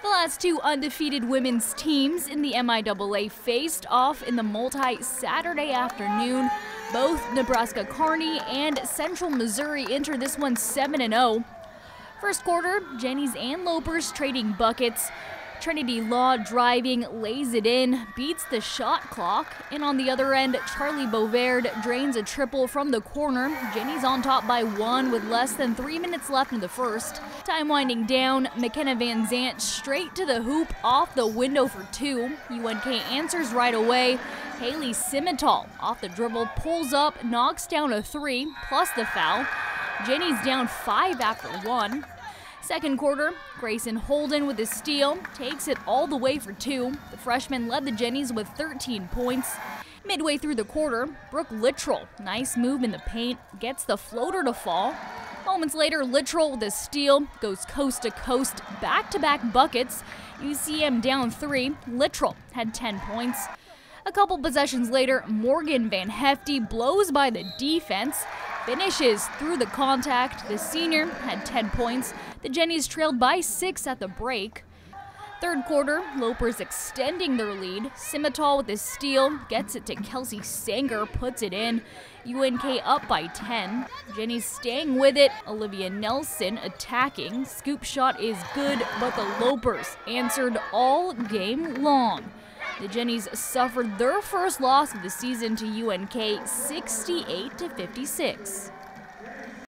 The last two undefeated women's teams in the MIAA faced off in the multi Saturday afternoon. Both Nebraska Kearney and Central Missouri enter this one 7 0. First quarter, Jennies and Lopers trading buckets. Trinity Law driving, lays it in, beats the shot clock. And on the other end, Charlie Bovaird drains a triple from the corner. Jennies on top by one with less than three minutes left in the first. Time winding down, McKenna Van Zant straight to the hoop off the window for two. UNK answers right away. Haley Simmental off the dribble pulls up, knocks down a three, plus the foul. Jennies down five after one. Second quarter, Grayson Holden with a steal takes it all the way for two. The freshman led the Jennies with 13 points. Midway through the quarter, Brooke Littrell, nice move in the paint, gets the floater to fall. Moments later, Littrell with a steal goes coast to coast, back to back buckets. UCM down three. Littrell had 10 points. A couple possessions later, Morgan Van Hefty blows by the defense finishes through the contact. The senior had 10 points. The Jennies trailed by six at the break. Third quarter, Lopers extending their lead. Simmental with a steal gets it to Kelsey Sanger, puts it in. UNK up by 10. Jennies staying with it. Olivia Nelson attacking. Scoop shot is good, but the Lopers answered all game long. The Jennies suffered their first loss of the season to UNK 68 to 56.